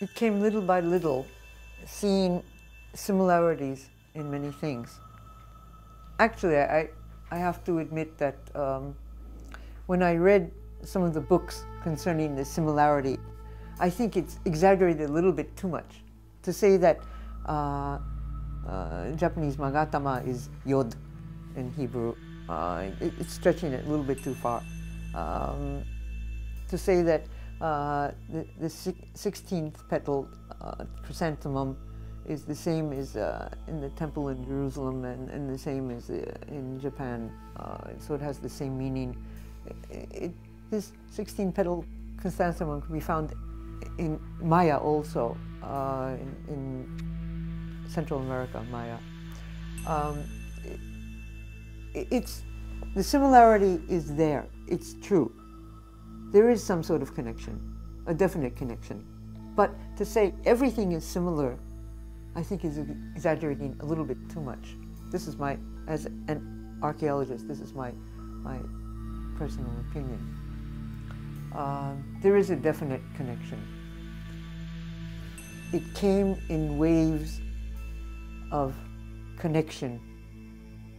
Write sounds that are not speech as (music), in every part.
it came little by little, seeing similarities in many things. Actually, I, I have to admit that um, when I read some of the books concerning the similarity, I think it's exaggerated a little bit too much. To say that uh, uh, Japanese magatama is yod in Hebrew, uh, it, it's stretching it a little bit too far. Um, to say that uh, the, the 16th petal uh, chrysanthemum is the same as uh, in the temple in Jerusalem and, and the same as uh, in Japan. Uh, so it has the same meaning. It, it, this 16 petal chrysanthemum can be found in Maya also, uh, in, in, Central America, Maya. Um, it, it's, the similarity is there, it's true there is some sort of connection, a definite connection. But to say everything is similar, I think is exaggerating a little bit too much. This is my, as an archaeologist, this is my, my personal opinion. Uh, there is a definite connection. It came in waves of connection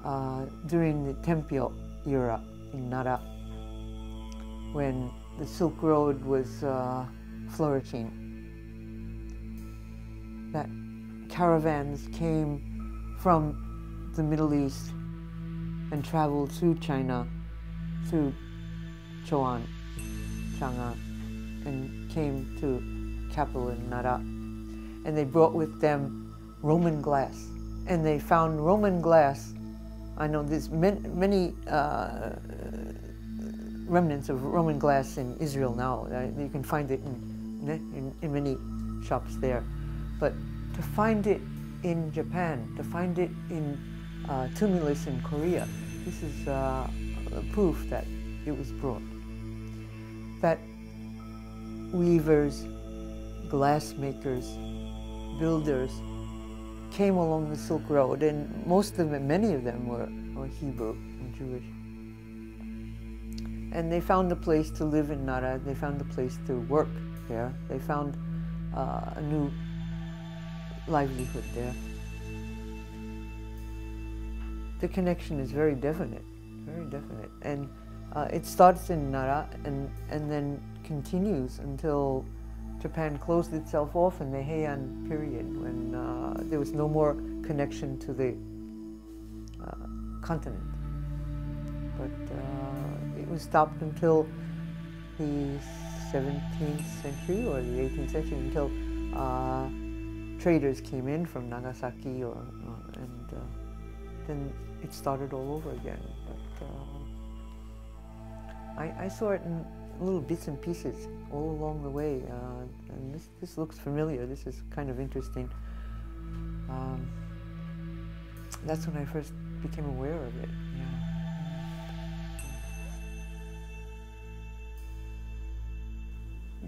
uh, during the Tempyo era in Nara when the Silk Road was uh, flourishing. That caravans came from the Middle East and traveled through China, through Chowan, Chang'an, and came to capital in Nara. And they brought with them Roman glass. And they found Roman glass. I know there's many, many uh, remnants of Roman glass in Israel now. Uh, you can find it in, in, in, many shops there. But to find it in Japan, to find it in uh, tumulus in Korea, this is uh, proof that it was brought. That weavers, glassmakers, builders came along the Silk Road, and most of them, many of them were, were Hebrew and Jewish. And they found a place to live in Nara. They found a place to work there. They found uh, a new livelihood there. The connection is very definite, very definite. And uh, it starts in Nara and, and then continues until Japan closed itself off in the Heian period when uh, there was no more connection to the uh, continent. But was stopped until the 17th century or the 18th century until uh, traders came in from Nagasaki or, uh, and uh, then it started all over again. But uh, I, I, saw it in little bits and pieces all along the way. Uh, and this, this looks familiar. This is kind of interesting. Um, that's when I first became aware of it. Yeah.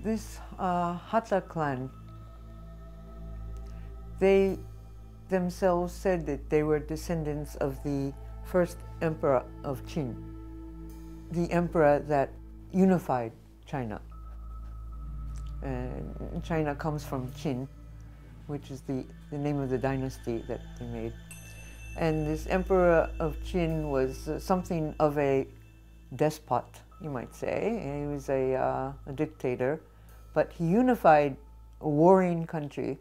This uh, Hata clan, they themselves said that they were descendants of the first emperor of Qin, the emperor that unified China. And China comes from Qin, which is the, the name of the dynasty that they made. And this emperor of Qin was uh, something of a despot, you might say. He was a, uh, a dictator but he unified a warring country.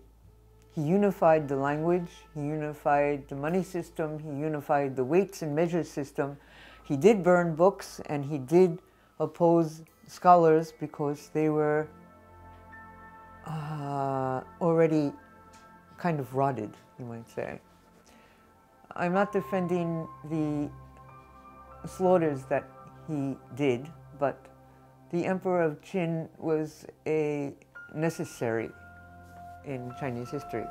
He unified the language, he unified the money system, he unified the weights and measures system. He did burn books and he did oppose scholars because they were uh, already kind of rotted, you might say. I'm not defending the slaughters that he did, but the Emperor of Qin was a necessary in Chinese history.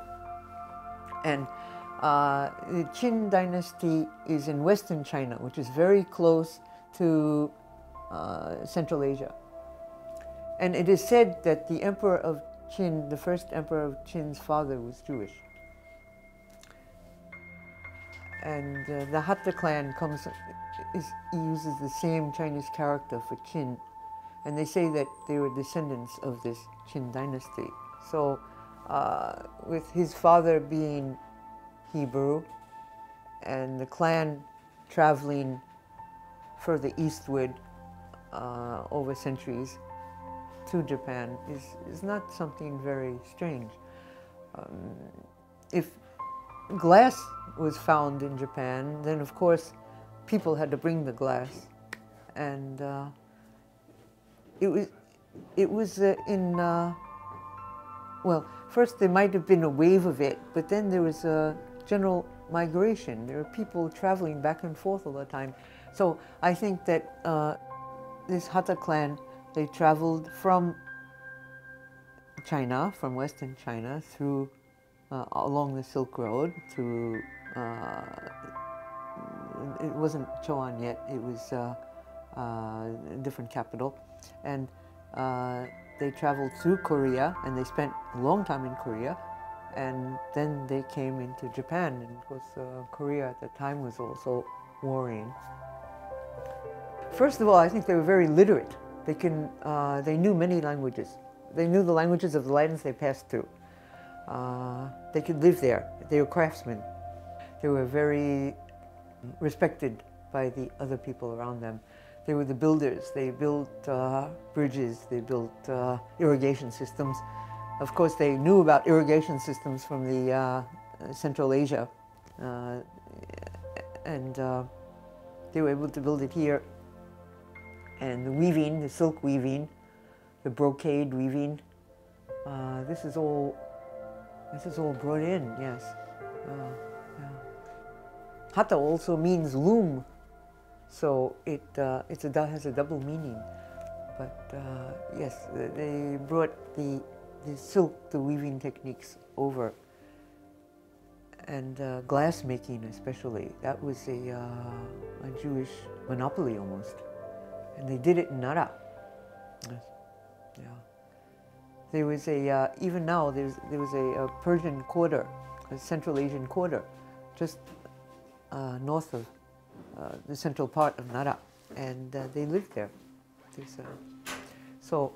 And uh, the Qin dynasty is in western China, which is very close to uh, Central Asia. And it is said that the Emperor of Qin, the first Emperor of Qin's father was Jewish. And uh, the Hata clan comes, is, uses the same Chinese character for Qin and they say that they were descendants of this Qin dynasty. So, uh, with his father being Hebrew and the clan traveling further eastward uh, over centuries to Japan is, is not something very strange. Um, if glass was found in Japan, then of course people had to bring the glass. And uh, it was, it was uh, in, uh, well, first there might have been a wave of it, but then there was a general migration. There were people traveling back and forth all the time. So I think that uh, this Hata clan, they traveled from China, from Western China, through uh, along the Silk Road, through uh, it wasn't Choan yet. It was uh, uh, a different capital, and uh, they traveled through Korea, and they spent a long time in Korea, and then they came into Japan, and of course uh, Korea at the time was also warring. First of all, I think they were very literate. They can, uh, they knew many languages. They knew the languages of the lands they passed through. Uh, they could live there. They were craftsmen. They were very respected by the other people around them. They were the builders. They built uh, bridges. They built uh, irrigation systems. Of course, they knew about irrigation systems from the uh, Central Asia, uh, and uh, they were able to build it here. And the weaving, the silk weaving, the brocade weaving, uh, this is all this is all brought in. Yes. Yeah. Hata also means loom, so it uh, it's a, has a double meaning. But uh, yes, they brought the the silk, the weaving techniques over, and uh, glass making especially. That was a, uh, a Jewish monopoly almost, and they did it in Nara. Yes. Yeah. There was a uh, even now there's there was a, a, Persian quarter, a Central Asian quarter, just uh, north of uh, the central part of Nara, and uh, they lived there. so.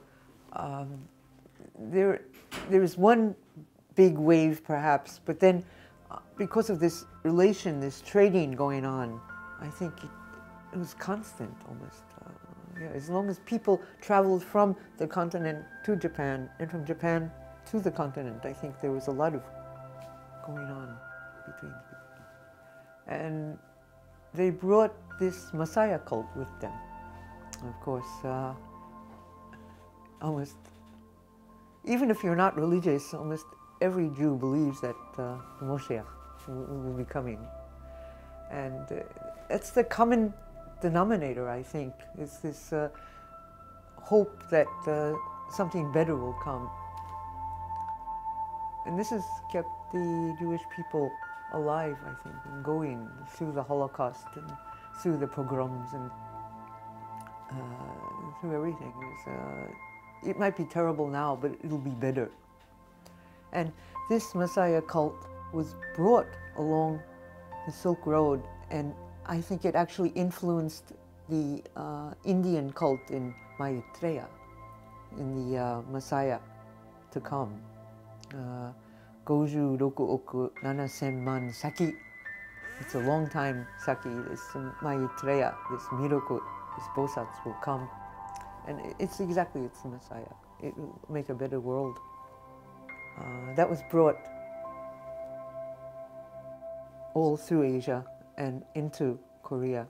Um, there, there is one big wave perhaps, but then uh, because of this relation, this trading going on, I think it, it was constant almost. Uh, yeah, as long as people traveled from the continent to Japan and from Japan to the continent, I think there was a lot of going on between people. And they brought this Messiah cult with them. Of course, uh, almost even if you're not religious, almost every Jew believes that uh, the Moshiach will be coming. And uh, that's the common denominator, I think, is this uh, hope that uh, something better will come. And this has kept the Jewish people alive, I think, and going through the Holocaust and through the pogroms and uh, through everything. Was, uh, it might be terrible now, but it'll be better. And this Messiah cult was brought along the Silk Road, and I think it actually influenced the uh, Indian cult in Maitreya, in the uh, Messiah to come. Uh, Goju Roku Oku Nanasen Man Saki. It's a long time Saki, this Maitreya, this miracle, this Bodhisattvas will come. And it's exactly, it's the Messiah. It will make a better world. Uh, that was brought all through Asia and into Korea.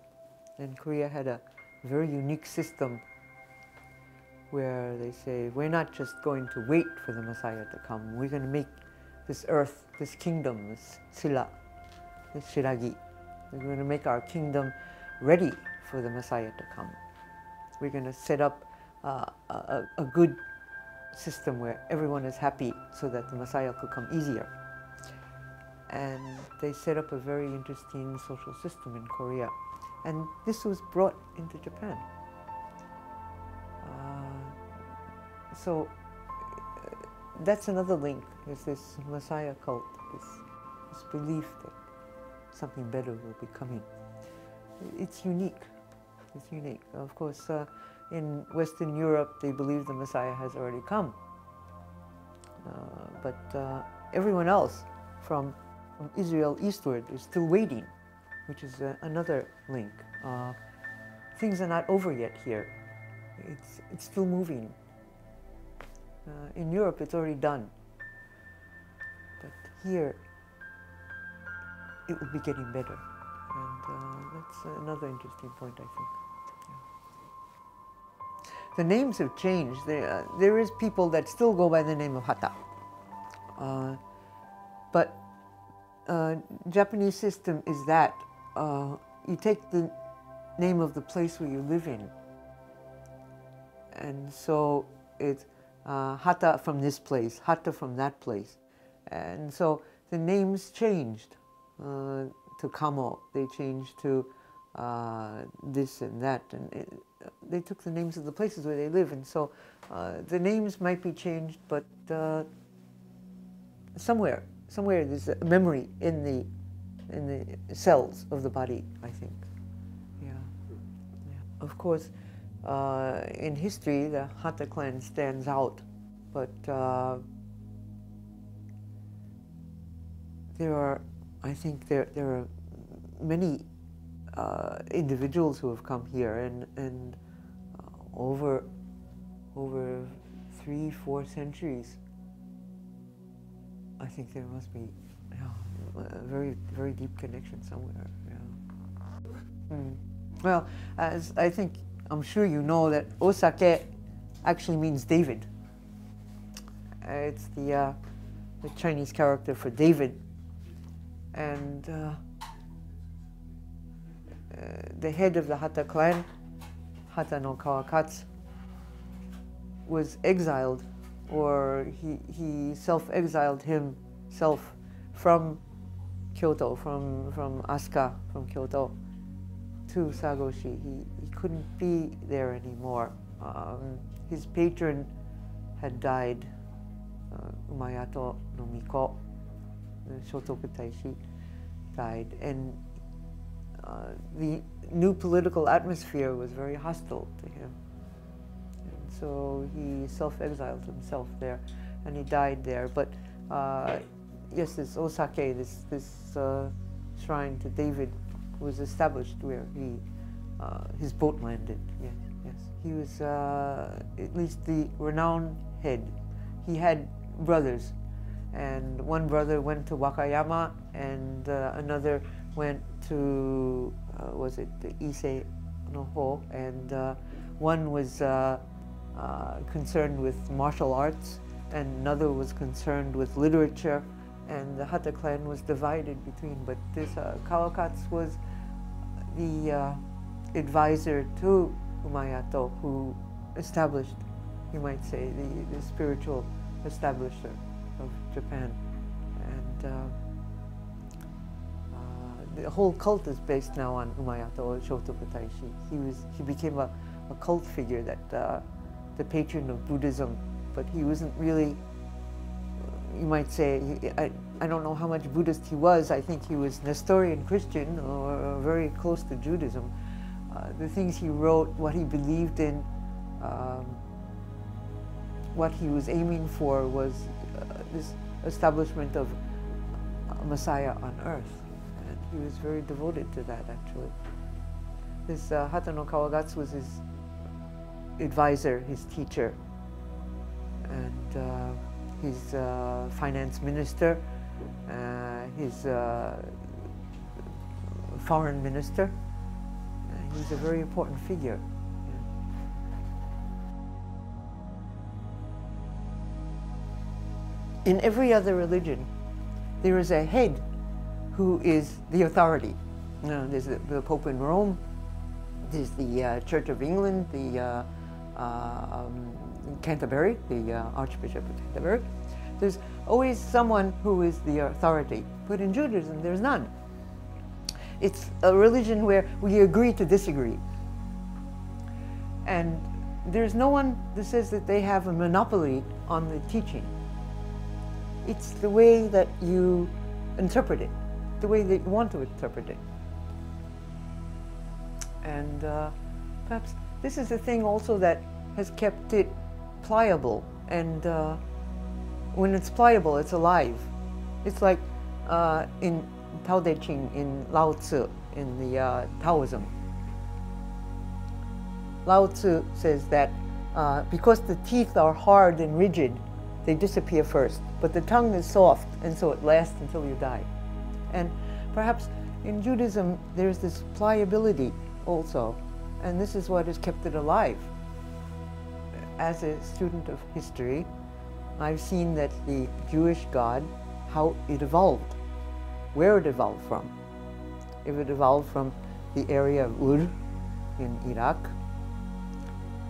And Korea had a very unique system where they say, we're not just going to wait for the Messiah to come, we're going to make this earth, this kingdom, this Silla, this shiragi, we're going to make our kingdom ready for the Messiah to come. We're going to set up uh, a, a good system where everyone is happy so that the Messiah could come easier. And they set up a very interesting social system in Korea. And this was brought into Japan. Uh, so that's another link, is this Messiah cult, this, this belief that something better will be coming. It's unique. It's unique. Of course, uh, in Western Europe, they believe the Messiah has already come. Uh, but uh, everyone else from, from Israel eastward is still waiting, which is uh, another link. Uh, things are not over yet here. It's, it's still moving. Uh, in Europe, it's already done. But here, it will be getting better. And uh, that's another interesting point, I think. The names have changed. There, uh, there is people that still go by the name of Hata. Uh, but uh, Japanese system is that uh, you take the name of the place where you live in. And so it's uh, Hata from this place, Hata from that place. And so the names changed uh, to Kamo, they changed to uh, this and that. And it, they took the names of the places where they live. And so uh, the names might be changed, but uh, somewhere, somewhere there's a memory in the, in the cells of the body, I think. Yeah. Of course, uh, in history, the Hata clan stands out, but uh, there are, I think there, there are many uh, individuals who have come here and, and uh, over, over three, four centuries, I think there must be a very, very deep connection somewhere. Mm. Well, as I think I'm sure you know that Osake actually means David. Uh, it's the, uh, the Chinese character for David. And uh, uh the head of the Hata clan, Hata no Kawakatsu, was exiled, or he, he self-exiled himself from Kyoto, from, from Asuka, from Kyoto to Sakoshi. He, he couldn't be there anymore. Um, his patron had died, uh, Umayado no Miko, Shotoku Taishi, died, and uh, the new political atmosphere was very hostile to him. And so he self-exiled himself there, and he died there. But uh, yes, this Osake, this, this uh, shrine to David was established where he, uh, his boat landed. Yes, yes. He was uh, at least the renowned head. He had brothers, and one brother went to Wakayama, and uh, another went to uh, was it the Ise no Ho, and uh, one was uh, concerned with martial arts, and another was concerned with literature and the Hata clan was divided between, but this uh, Kawakatsu was the uh, advisor to Umayado, who established, you might say, the, the spiritual establisher of Japan. And uh, uh, the whole cult is based now on Umayado or Shotoku Taishi. He, was, he became a, a cult figure that uh, the patron of Buddhism, but he wasn't really you might say, I, I don't know how much Buddhist he was. I think he was Nestorian Christian or very close to Judaism. Uh, the things he wrote, what he believed in, um, what he was aiming for was uh, this establishment of a Messiah on earth. And he was very devoted to that, actually. This uh, Hata no Kawakatsu was his advisor, his teacher. And uh, his uh, finance minister, his uh, foreign minister. he was a very important figure. In every other religion, there is a head who is the authority. You know, there's the, the, Pope in Rome, there's the uh, Church of England, the uh, uh, um, Canterbury, the uh, Archbishop of Canterbury. There's always someone who is the authority, but in Judaism there's none. It's a religion where we agree to disagree. And there's no one that says that they have a monopoly on the teaching. It's the way that you interpret it, the way that you want to interpret it. And uh, perhaps this is the thing also that has kept it pliable and uh, when it's pliable, it's alive. It's like uh, in Tao Te Ching, in Lao Tzu, in the uh, Taoism. Lao Tzu says that uh, because the teeth are hard and rigid, they disappear first. But the tongue is soft, and so it lasts until you die. And perhaps in Judaism, there's this pliability also, and this is what has kept it alive. As a student of history, I've seen that the Jewish God, how it evolved, where it evolved from. If it evolved from the area of Ur in Iraq,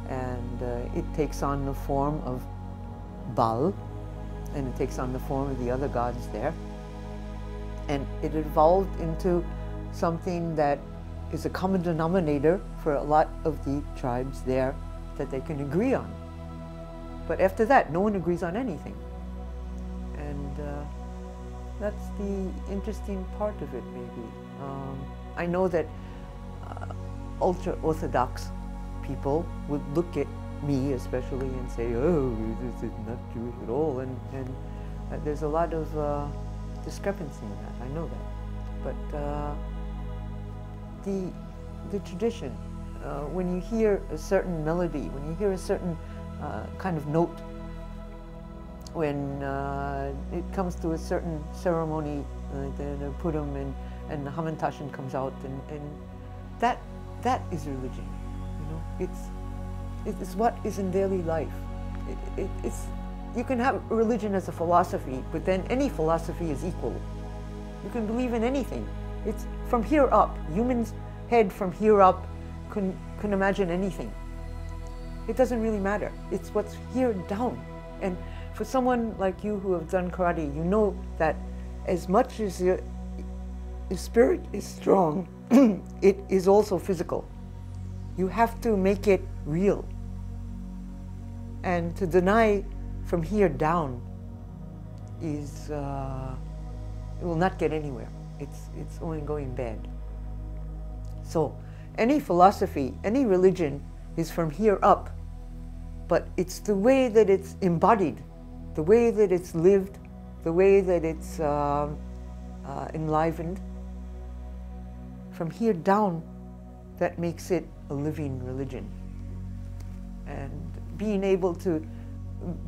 and uh, it takes on the form of Baal, and it takes on the form of the other gods there. And it evolved into something that is a common denominator for a lot of the tribes there that they can agree on. But after that, no one agrees on anything. And uh, that's the interesting part of it, maybe. Um, I know that uh, ultra-Orthodox people would look at me especially and say, oh, this is not Jewish at all. And, and uh, there's a lot of uh, discrepancy in that, I know that. But uh, the, the tradition, uh, when you hear a certain melody, when you hear a certain uh, kind of note, when uh, it comes to a certain ceremony, like the, the Purim and, and the Hamantaschen comes out, and, and that, that is religion. You know, it's, it's what is in daily life. It, it, it's, you can have religion as a philosophy, but then any philosophy is equal. You can believe in anything. It's from here up. Humans' head from here up can, can imagine anything. It doesn't really matter. It's what's here down. And for someone like you who have done karate, you know that as much as your, your spirit is strong, (clears throat) it is also physical. You have to make it real. And to deny from here down is, uh, it will not get anywhere. It's, it's only going bad. So any philosophy, any religion is from here up, but it's the way that it's embodied, the way that it's lived, the way that it's uh, uh, enlivened. From here down, that makes it a living religion. And being able to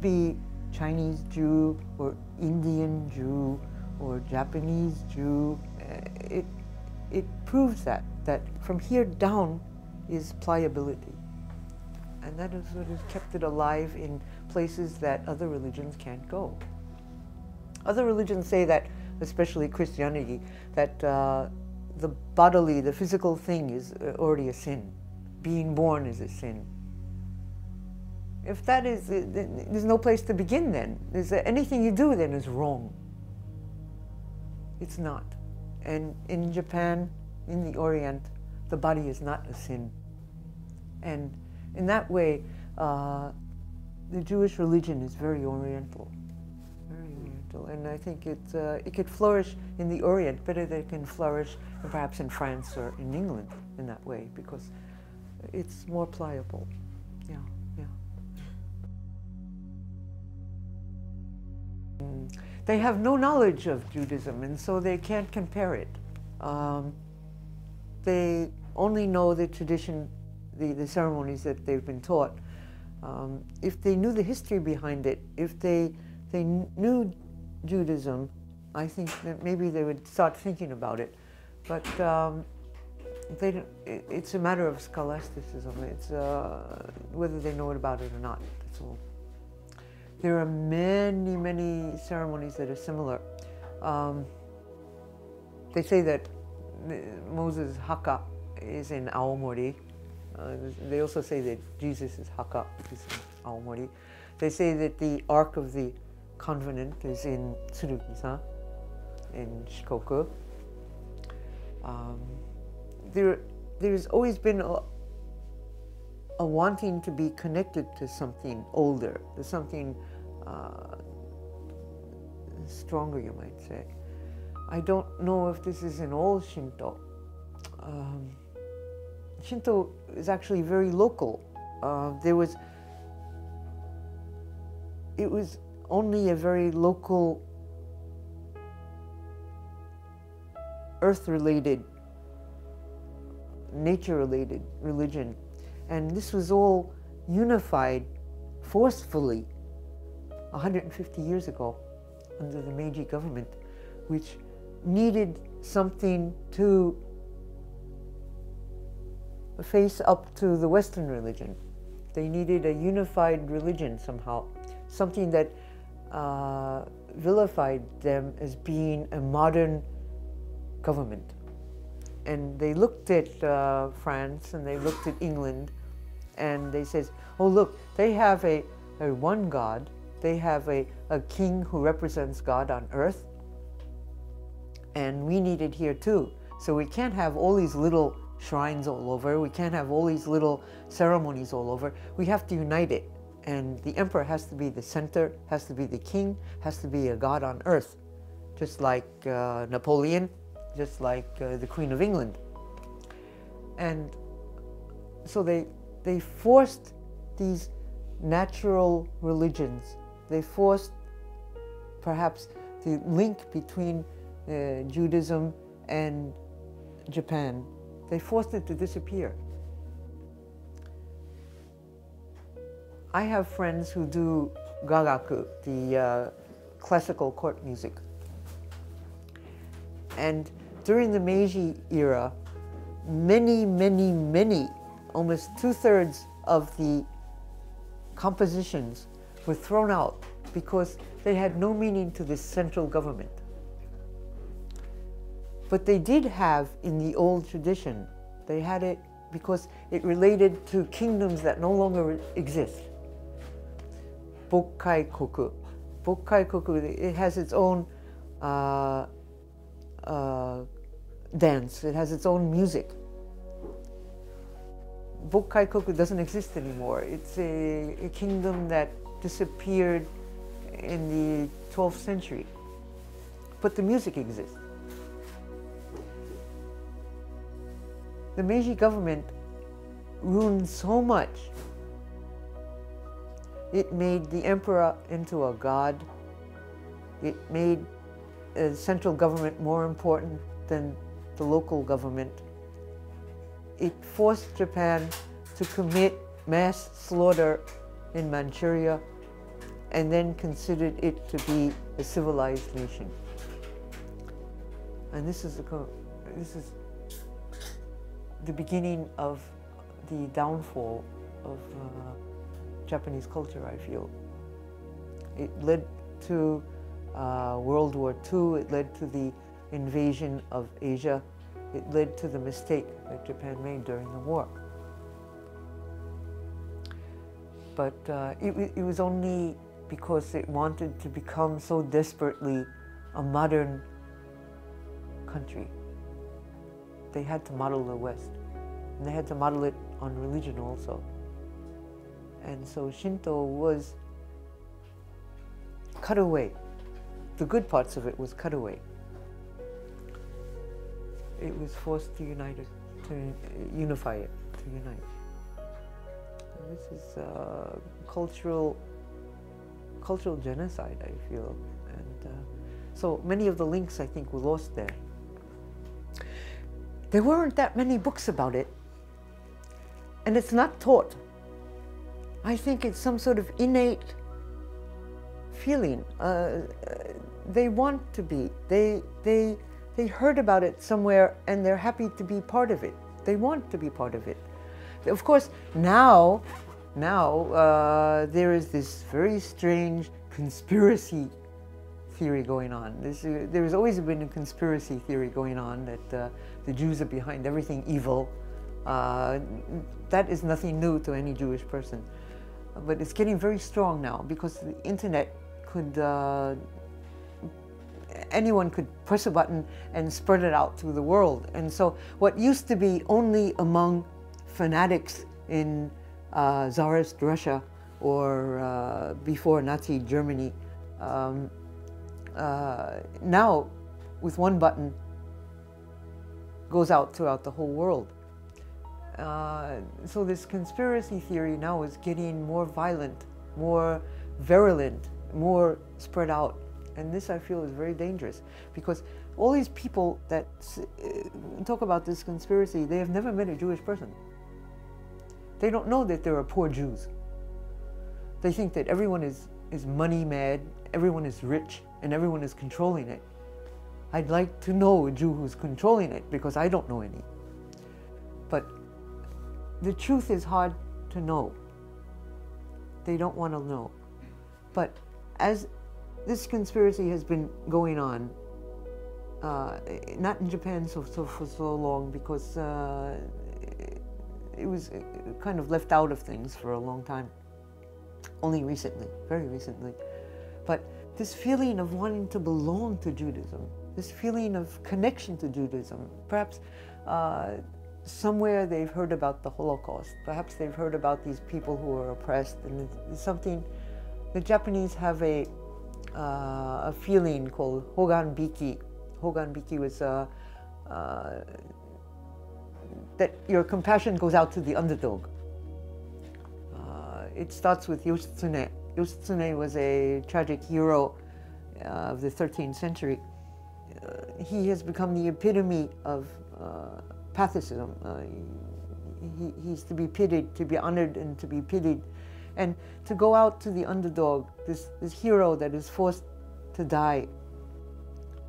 be Chinese Jew or Indian Jew or Japanese Jew, eh, it, it proves that, that from here down is pliability. And that is what has kept it alive in places that other religions can't go. Other religions say that, especially Christianity, that uh, the bodily, the physical thing is uh, already a sin. Being born is a sin. If that is, there's no place to begin then. There's anything you do then is wrong. It's not. And in Japan, in the Orient, the body is not a sin. And in that way, uh, the Jewish religion is very oriental, very oriental. And I think it, uh, it could flourish in the Orient better than it can flourish perhaps in France or in England in that way, because it's more pliable. Yeah, yeah. They have no knowledge of Judaism, and so they can't compare it. Um, they only know the tradition, the, the ceremonies that they've been taught. Um, if they knew the history behind it, if they, they knew Judaism, I think that maybe they would start thinking about it. But um, they it, it's a matter of scholasticism. It's uh, whether they know it about it or not. That's all. There are many, many ceremonies that are similar. Um, they say that Moses' haka is in Aomori. Uh, they also say that Jesus' is in Aomori. They say that the Ark of the Covenant is in Tsurugi-san, in Shikoku. Um, there, there's always been a, a, wanting to be connected to something older, to something uh, stronger, you might say. I don't know if this is in all Shinto. Um, Shinto is actually very local. Uh, there was, it was only a very local, earth related, nature related religion. And this was all unified forcefully 150 years ago under the Meiji government, which needed something to face up to the Western religion. They needed a unified religion somehow, something that uh, vilified them as being a modern government. And they looked at uh, France and they looked at England and they said, oh look, they have a, a one God, they have a, a king who represents God on earth, and we need it here too. So we can't have all these little shrines all over. We can't have all these little ceremonies all over. We have to unite it. And the emperor has to be the center, has to be the king, has to be a god on earth, just like uh, Napoleon, just like uh, the Queen of England. And so they, they forced these natural religions, they forced perhaps the link between uh, Judaism and Japan they forced it to disappear. I have friends who do gagaku, the uh, classical court music. And during the Meiji era, many, many, many, almost two-thirds of the compositions were thrown out because they had no meaning to the central government. But they did have in the old tradition, they had it because it related to kingdoms that no longer exist. Bokkai Koku. Bokkai Koku, it has its own uh, uh, dance, it has its own music. Bokkai Koku doesn't exist anymore. It's a, a kingdom that disappeared in the 12th century. But the music exists. The Meiji government ruined so much. It made the emperor into a god. It made the central government more important than the local government. It forced Japan to commit mass slaughter in Manchuria and then considered it to be a civilized nation. And this is, a, this is the beginning of the downfall of uh, Japanese culture, I feel. It led to uh, World War II, it led to the invasion of Asia, it led to the mistake that Japan made during the war. But uh, it, it was only because it wanted to become so desperately a modern country they had to model the West. And they had to model it on religion also. And so Shinto was cut away. The good parts of it was cut away. It was forced to unite it, to unify it, to unite. This is uh, cultural, cultural genocide, I feel. And uh, so many of the links, I think, were lost there. There weren't that many books about it, and it's not taught. I think it's some sort of innate feeling. Uh, they want to be. They, they, they heard about it somewhere and they're happy to be part of it. They want to be part of it. Of course, now, now uh, there is this very strange conspiracy theory going on. There's, uh, there has always been a conspiracy theory going on that uh, the Jews are behind everything evil. Uh, that is nothing new to any Jewish person. But it's getting very strong now because the internet could, uh, anyone could press a button and spread it out through the world. And so what used to be only among fanatics in uh, Tsarist Russia or uh, before Nazi Germany um, uh, now with one button goes out throughout the whole world. Uh, so this conspiracy theory now is getting more violent, more virulent more spread out. And this I feel is very dangerous because all these people that uh, talk about this conspiracy, they have never met a Jewish person. They don't know that there are poor Jews. They think that everyone is, is money mad, everyone is rich, and everyone is controlling it. I'd like to know a Jew who's controlling it because I don't know any. But the truth is hard to know. They don't want to know. But as this conspiracy has been going on, uh, not in Japan so, so, for so long because uh, it was kind of left out of things for a long time. Only recently, very recently. But this feeling of wanting to belong to Judaism, this feeling of connection to Judaism, perhaps uh, somewhere they've heard about the Holocaust, perhaps they've heard about these people who are oppressed, and it's something, the Japanese have a, uh, a feeling called Hogan Biki. Hogan Biki was uh, uh that your compassion goes out to the underdog. Uh, it starts with Yoshitsune. Yoshitsune was a tragic hero uh, of the 13th century. Uh, he has become the epitome of uh, patheticism. Uh, he, he's to be pitied, to be honored, and to be pitied. And to go out to the underdog, this, this hero that is forced to die,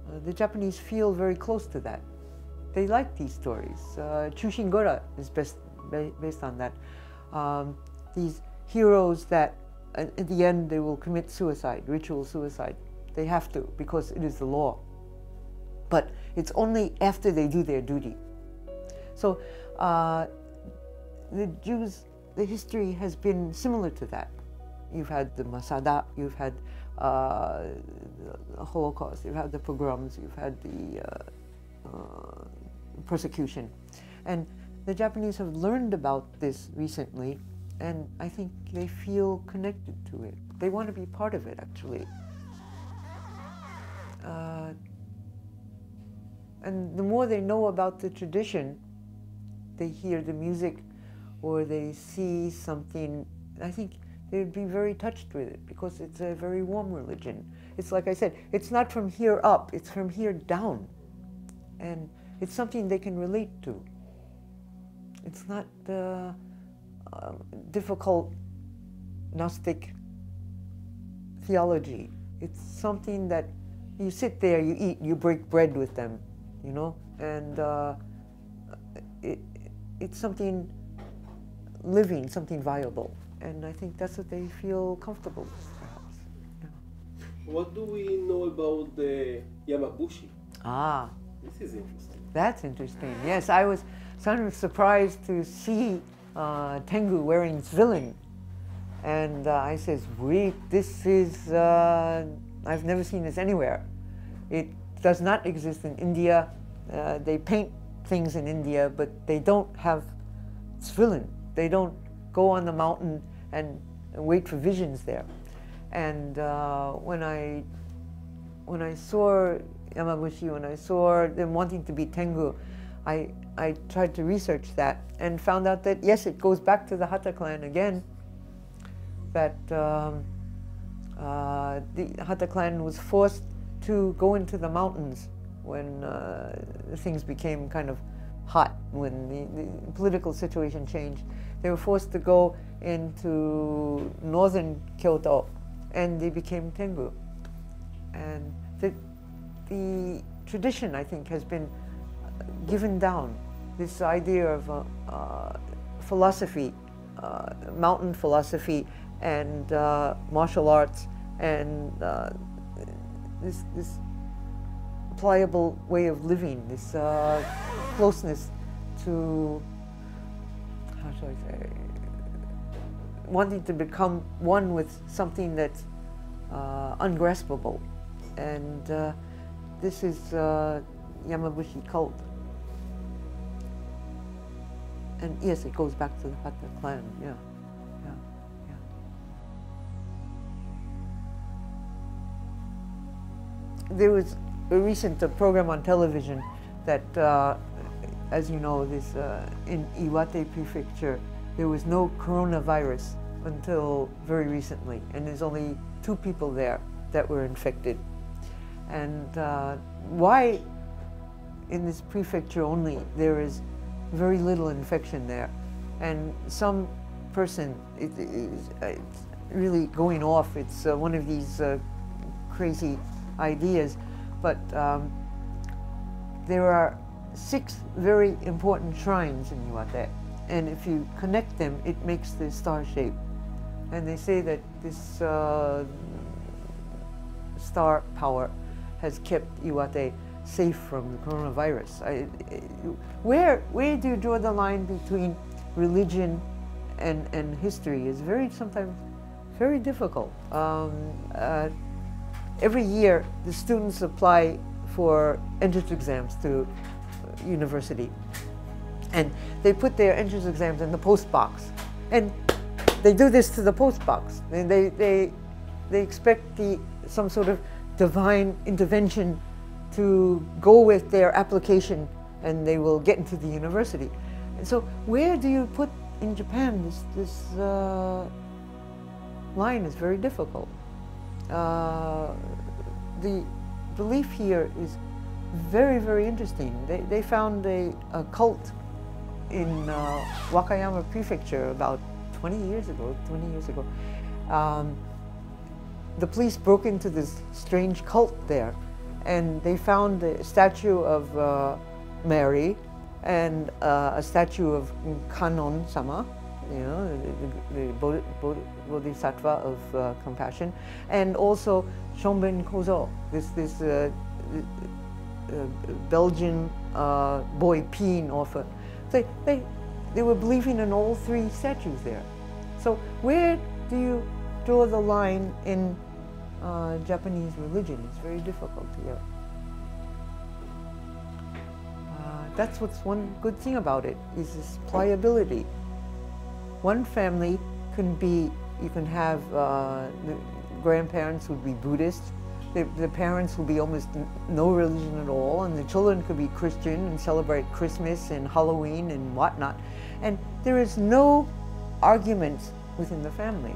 uh, the Japanese feel very close to that they like these stories. Uh, Chushingura is best, based on that. Um, these heroes that at the end they will commit suicide, ritual suicide. They have to because it is the law. But it's only after they do their duty. So uh, the Jews, the history has been similar to that. You've had the Masada, you've had uh, the Holocaust, you've had the pogroms, you've had the uh, uh, persecution. And the Japanese have learned about this recently, and I think they feel connected to it. They want to be part of it, actually. Uh, and the more they know about the tradition, they hear the music or they see something, I think they'd be very touched with it because it's a very warm religion. It's like I said, it's not from here up, it's from here down. And it's something they can relate to. It's not uh, uh, difficult Gnostic theology. It's something that you sit there, you eat, you break bread with them, you know, and uh, it, it's something living, something viable. And I think that's what they feel comfortable with, perhaps. Yeah. What do we know about the Yamabushi? Ah. This is interesting. That's interesting. Yes, I was sort of surprised to see uh, Tengu wearing tefillin. And uh, I says, wait, this is, uh, I've never seen this anywhere. It does not exist in India. Uh, they paint things in India, but they don't have tefillin. They don't go on the mountain and, and wait for visions there. And uh, when I when I saw Yamabushi, when I saw them wanting to be Tengu, I, I tried to research that and found out that yes, it goes back to the Hata clan again. That um, uh, the Hata clan was forced to go into the mountains when uh, things became kind of hot, when the, the, political situation changed. They were forced to go into northern Kyoto and they became Tengu. And the, the tradition, I think, has been given down. This idea of uh, uh, philosophy, uh, mountain philosophy, and uh, martial arts, and uh, this, this pliable way of living, this uh, closeness to, how shall I say, wanting to become one with something that's ungraspable. And this is Yamabushi cult. And yes, it goes back to the Hata clan, yeah. yeah, yeah. There was a recent uh, program on television that, uh, as you know, this uh, in Iwate Prefecture, there was no coronavirus until very recently, and there's only two people there that were infected. And uh, why in this prefecture only there is very little infection there. And some person, it, it's really going off, it's uh, one of these uh, crazy ideas, but um, there are six very important shrines in Iwate. And if you connect them, it makes the star shape. And they say that this uh, star power has kept Iwate safe from the coronavirus. I, where, where do you draw the line between religion and, and history is very sometimes very difficult. Um, uh, every year the students apply for entrance exams to university and they put their entrance exams in the post box and they do this to the post box and they, they, they expect the, some sort of divine intervention to go with their application and they will get into the university. And so where do you put in Japan this, this uh, line is very difficult. Uh, the belief here is very, very interesting. They, they found a, a cult in uh, Wakayama Prefecture about 20 years ago, 20 years ago. Um, the police broke into this strange cult there and they found a statue of uh, Mary and uh, a statue of Kannon-sama, you know, the, the, the Bodhisattva of uh, compassion, and also Shomben Kozo, this, this uh, uh, Belgian uh, boy peeing a, they, they, they were believing in all three statues there. So where do you draw the line in uh, Japanese religion. It's very difficult here. Uh, that's what's one good thing about it, is this pliability. One family can be, you can have, uh, the grandparents would be Buddhist, the, the, parents will be almost no religion at all, and the children could be Christian and celebrate Christmas and Halloween and whatnot. And there is no arguments within the family.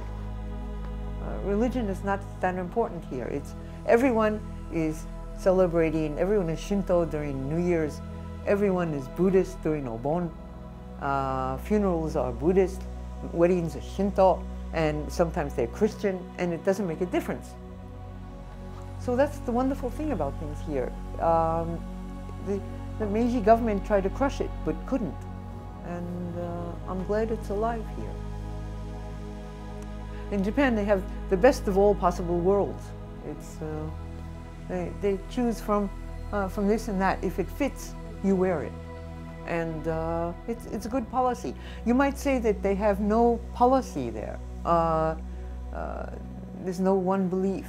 Uh, religion is not that important here. It's everyone is celebrating. Everyone is Shinto during New Year's. Everyone is Buddhist during Obon. Uh, funerals are Buddhist. Weddings are Shinto, and sometimes they're Christian, and it doesn't make a difference. So that's the wonderful thing about things here. Um, the, the Meiji government tried to crush it, but couldn't. And uh, I'm glad it's alive here. In Japan, they have the best of all possible worlds. It's, uh, they, they choose from, uh, from this and that. If it fits, you wear it. And uh, it's, it's a good policy. You might say that they have no policy there. Uh, uh, there's no one belief.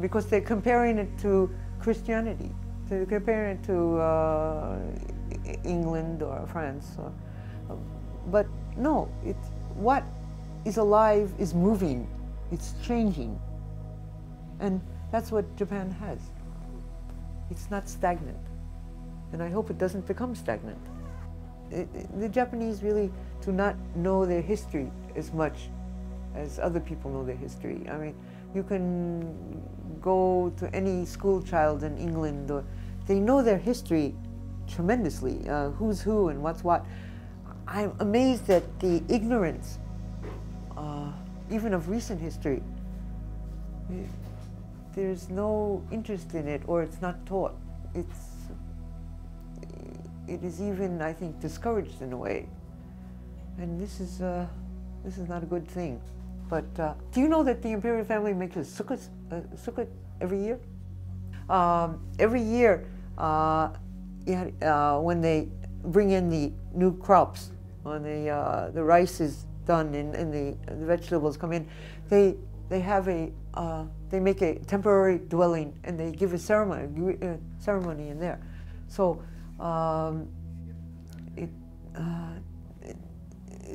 Because they're comparing it to Christianity. They're comparing it to uh, England or France. Or, but no, it's what is alive, is moving, it's changing. And that's what Japan has. It's not stagnant. And I hope it doesn't become stagnant. It, it, the Japanese really do not know their history as much as other people know their history. I mean, you can go to any school child in England, or they know their history tremendously, uh, who's who and what's what. I'm amazed at the ignorance even of recent history, there's no interest in it or it's not taught. It's, it is even, I think, discouraged in a way. And this is, uh, this is not a good thing. But uh, do you know that the imperial family makes a sukkot, uh, sukkot every year? Um, every year, uh, uh, when they bring in the new crops, when the, uh, the rice is done and, and the, the, vegetables come in, they, they have a, uh, they make a temporary dwelling and they give a ceremony, uh, ceremony in there. So um, it, uh, it,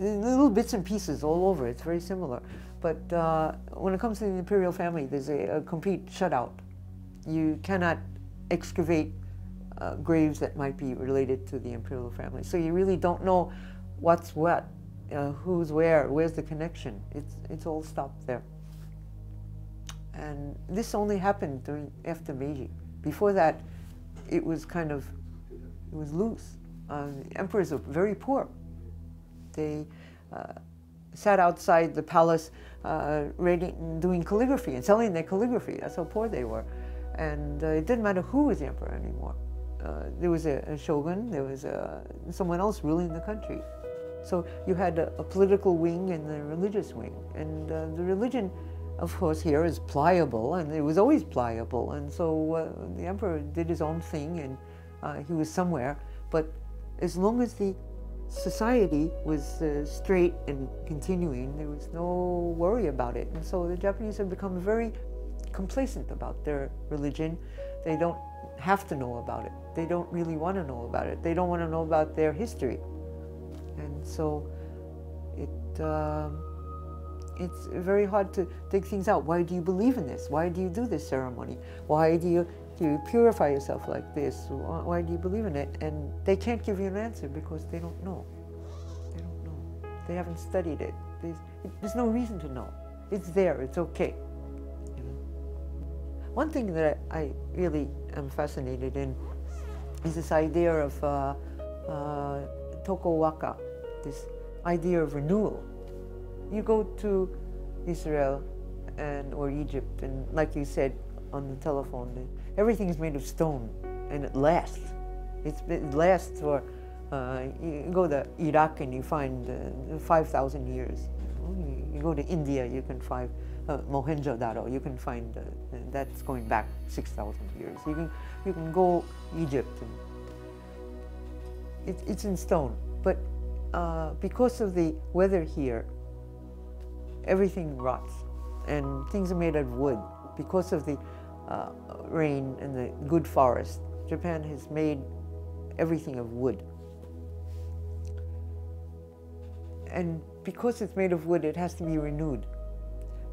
little bits and pieces all over, it's very similar. But uh, when it comes to the imperial family, there's a, a complete shutout. You cannot excavate uh, graves that might be related to the imperial family. So you really don't know what's what uh, who's where, where's the connection. It's, it's all stopped there. And this only happened during after Meiji. Before that, it was kind of, it was loose. Uh, emperors were very poor. They uh, sat outside the palace uh, reading, doing calligraphy and selling their calligraphy. That's how poor they were. And uh, it didn't matter who was the emperor anymore. Uh, there was a, a, shogun, there was a, someone else ruling the country. So you had a, a political wing and the religious wing. And uh, the religion, of course, here is pliable, and it was always pliable. And so uh, the emperor did his own thing, and uh, he was somewhere. But as long as the society was uh, straight and continuing, there was no worry about it. And so the Japanese have become very complacent about their religion. They don't have to know about it. They don't really want to know about it. They don't want to know about their history. And so it, uh, it's very hard to dig things out. Why do you believe in this? Why do you do this ceremony? Why do you, do you purify yourself like this? Why do you believe in it? And they can't give you an answer because they don't know. They don't know. They haven't studied it. There's, there's no reason to know. It's there. It's okay. You know? One thing that I really am fascinated in is this idea of uh, uh, toko waka, this idea of renewal. You go to Israel and or Egypt, and like you said on the telephone, everything is made of stone, and it lasts. It's, it lasts for. Uh, you go to Iraq and you find uh, 5,000 years. You, you, go to India, you can find uh, Mohenjo-daro. You can find uh, that's going back 6,000 years. You can you can go Egypt and it, it's in stone. But uh, because of the weather here, everything rots and things are made of wood. Because of the uh, rain and the good forest, Japan has made everything of wood. And because it's made of wood, it has to be renewed.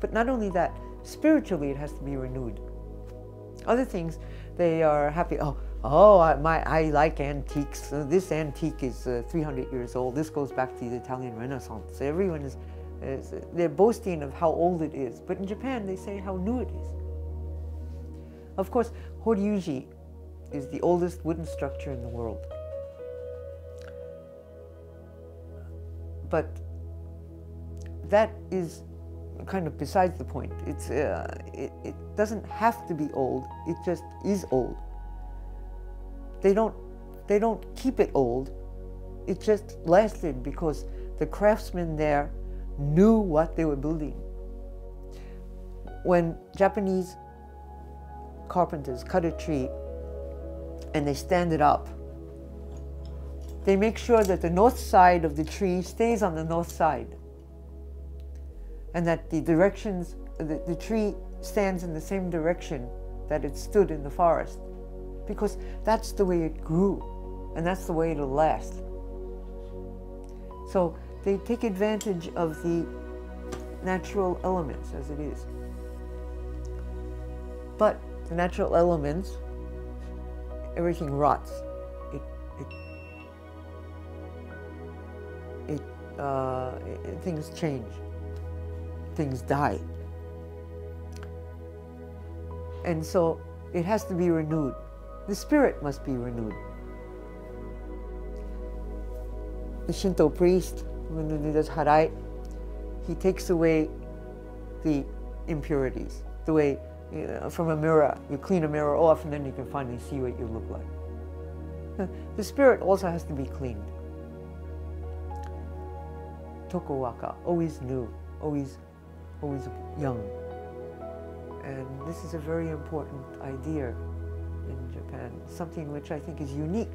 But not only that, spiritually it has to be renewed. Other things, they are happy, oh, Oh, I, my, I like antiques. Uh, this antique is uh, 300 years old. This goes back to the Italian Renaissance. Everyone is, is, they're boasting of how old it is. But in Japan, they say how new it is. Of course, Horyuji is the oldest wooden structure in the world. But that is kind of besides the point. It's, uh, it, it doesn't have to be old, it just is old. They don't, they don't keep it old. It just lasted because the craftsmen there knew what they were building. When Japanese carpenters cut a tree and they stand it up, they make sure that the north side of the tree stays on the north side and that the directions, the, the tree stands in the same direction that it stood in the forest because that's the way it grew and that's the way it'll last. So they take advantage of the natural elements as it is. But the natural elements, everything rots. It, it, it, uh, it things change. Things die. And so it has to be renewed the spirit must be renewed. The Shinto priest, when he does harai, he takes away the impurities. The way you know, from a mirror, you clean a mirror off and then you can finally see what you look like. (laughs) The spirit also has to be cleaned. Tokowaka, always new, always, always young. And this is a very important idea Japan, something which I think is unique.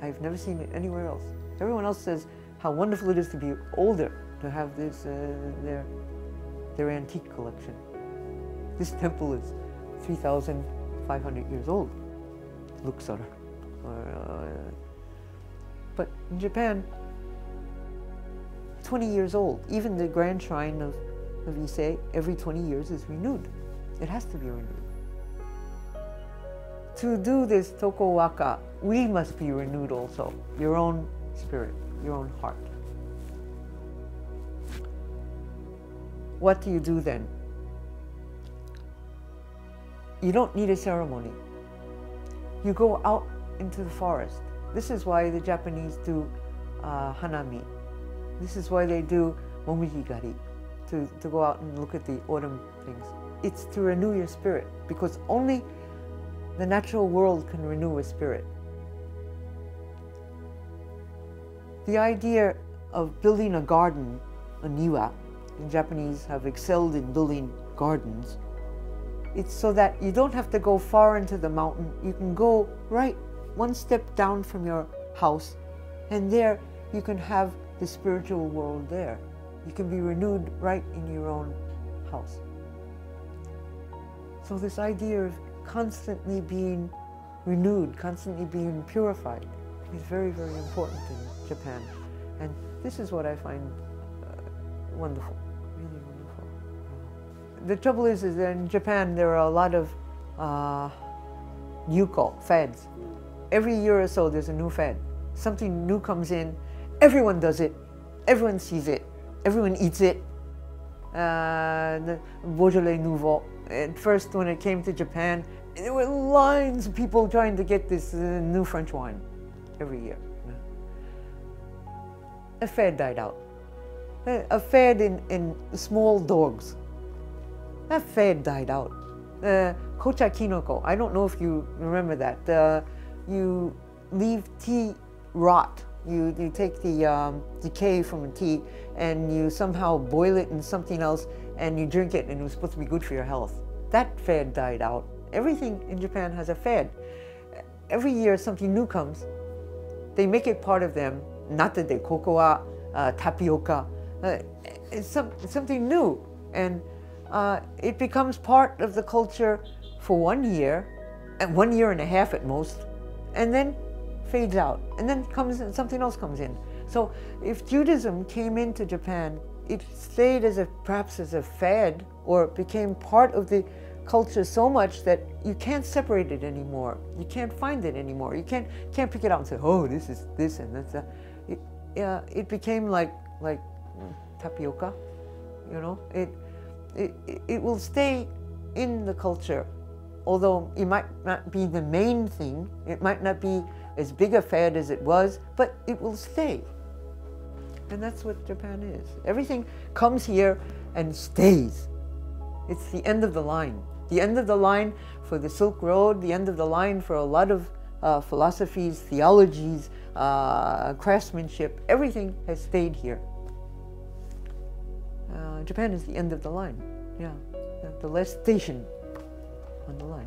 I've never seen it anywhere else. Everyone else says how wonderful it is to be older, to have this, uh, their, their antique collection. This temple is 3,500 years old, Luxor. Uh, but in Japan, 20 years old. Even the grand shrine of, of Ise, every 20 years is renewed. It has to be renewed to do this toko waka, we must be renewed also, your own spirit, your own heart. What do you do then? you don't need a ceremony. You go out into the forest. This is why the Japanese do uh, hanami. This is why they do momijigari, to, to go out and look at the autumn things. It's to renew your spirit because only the natural world can renew a spirit. The idea of building a garden, a niwa, the Japanese have excelled in building gardens. It's so that you don't have to go far into the mountain. You can go right one step down from your house, and there you can have the spiritual world there. You can be renewed right in your own house. So, this idea of constantly being renewed, constantly being purified, is very, very important in Japan. And this is what I find uh, wonderful, really wonderful. The trouble is, is that in Japan there are a lot of uh, yuko, fads. Every year or so there's a new fad. Something new comes in, everyone does it, everyone sees it, everyone eats it. Uh, the Beaujolais Nouveau. At first, when it came to Japan, there were lines of people trying to get this uh, new French wine every year. A fad died out. A fad in, in small dogs. That fad died out. Uh, kocha kinoko, I don't know if you remember that. Uh, you leave tea rot. You, you take the um, decay from a tea and you somehow boil it in something else and you drink it and it was supposed to be good for your health. That fad died out. Everything in Japan has a fad. Every year something new comes. They make it part of them. Nata de coco, uh, tapioca. Uh, it's, some, something new. And uh, it becomes part of the culture for one year, and one year and a half at most, and then fades out. And then comes something else comes in. So if Judaism came into Japan, it stayed as a perhaps as a fad or became part of the culture so much that you can't separate it anymore. You can't find it anymore. You can't can't pick it out and say, oh, this is this and that's that. It, uh, it became like like tapioca, you know. It, it it will stay in the culture, although it might not be the main thing. It might not be as big a fad as it was, but it will stay. And that's what Japan is. Everything comes here and stays. It's the end of the line. The end of the line for the Silk Road, the end of the line for a lot of uh, philosophies, theologies, uh, craftsmanship, everything has stayed here. Uh, Japan is the end of the line, yeah, the last station on the line.